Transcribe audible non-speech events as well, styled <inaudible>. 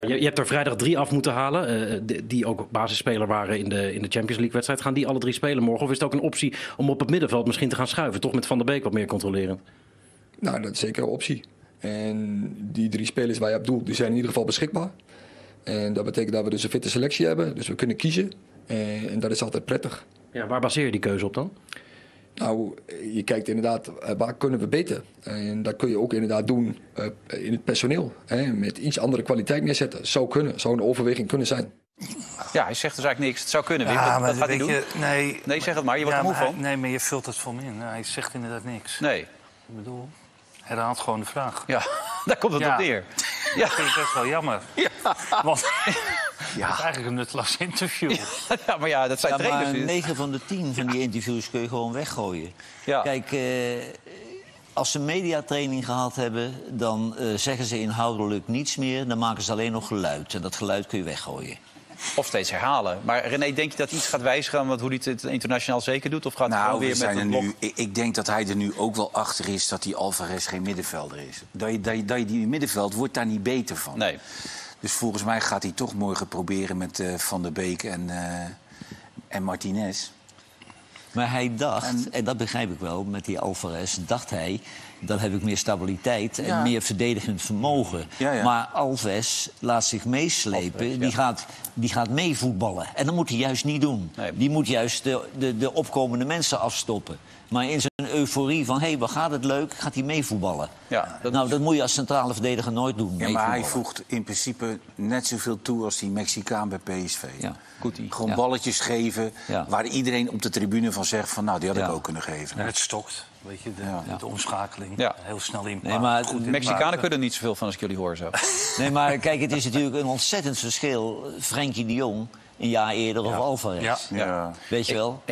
Je, je hebt er vrijdag drie af moeten halen, eh, die, die ook basisspeler waren in de, in de Champions League wedstrijd. Gaan die alle drie spelen morgen? Of is het ook een optie om op het middenveld misschien te gaan schuiven? Toch met Van der Beek wat meer controleren? Nou, dat is zeker een optie. En die drie spelers waar je op doelt, die zijn in ieder geval beschikbaar. En dat betekent dat we dus een fitte selectie hebben. Dus we kunnen kiezen. En, en dat is altijd prettig. Ja, waar baseer je die keuze op dan? Nou, je kijkt inderdaad, eh, waar kunnen we beter? En dat kun je ook inderdaad doen uh, in het personeel. Hè? Met iets andere kwaliteit neerzetten. Zou kunnen, zou een overweging kunnen zijn. Ja, hij zegt dus eigenlijk niks. Het zou kunnen, Wim. Ja, gaat hij doen? je, nee, Nee, zeg het maar. Je wordt ja, er moe maar van. hij- Nee, maar je vult het voor me in. Hij zegt inderdaad niks. Nee. Ik bedoel, herhaalt gewoon de vraag. Ja, <laughs> daar komt het Ja. op neer. Ja. <laughs> Dat vind ik best wel jammer. Want het is eigenlijk een nutteloos interview. <laughs> ja, maar ja, dat zijn Ja, maar trainers. 9 van de 10 van die interviews kun je gewoon weggooien. Ja. Kijk, eh, als ze mediatraining gehad hebben, dan eh, zeggen ze inhoudelijk niets meer. Dan maken ze alleen nog geluid. En dat geluid kun je weggooien. Of steeds herhalen. Maar René, denk je dat iets gaat wijzigen aan wat, hoe hij het internationaal zeker doet? Of gaat hij Nou, gewoon we weer met zijn er een blok? nu, ik, ik denk dat hij er nu ook wel achter is dat die Alvarez geen middenvelder is. Dat je, dat je, dat je die middenveld wordt daar niet beter van. Nee. Dus volgens mij gaat hij toch morgen proberen met eh, Van der Beek en, eh, en Martinez. Maar hij dacht, en... dat begrijp ik wel, met die Alvarez, dacht hij... dan heb ik meer stabiliteit en Ja. meer verdedigend vermogen. Ja, ja. Maar Alves laat zich meeslepen, Alves, ja. die, gaat, die gaat meevoetballen. En dat moet hij juist niet doen. Nee. Die moet juist de, de, de opkomende mensen afstoppen. Maar in zijn euforie van, hé, hey, wat gaat het leuk, gaat hij meevoetballen. Ja, dat nou, is- dat moet je als centrale verdediger nooit doen, Ja, maar hij voegt in principe net zoveel toe als die Mexicaan bij PSV. Ja. Gewoon Ja. balletjes geven Ja. waar iedereen op de tribune van zegt van nou, die had ik Ja. ook kunnen geven. En het stokt, weet je, de, Ja. de omschakeling. Ja. Heel snel in. Nee, maar goed de. Mexicanen kunnen er niet zoveel van als ik jullie hoor zo. <laughs> Nee, maar kijk, het is natuurlijk een ontzettend verschil. Frenkie de Jong een jaar eerder of Alvarez. Ja. Ja. Weet je wel?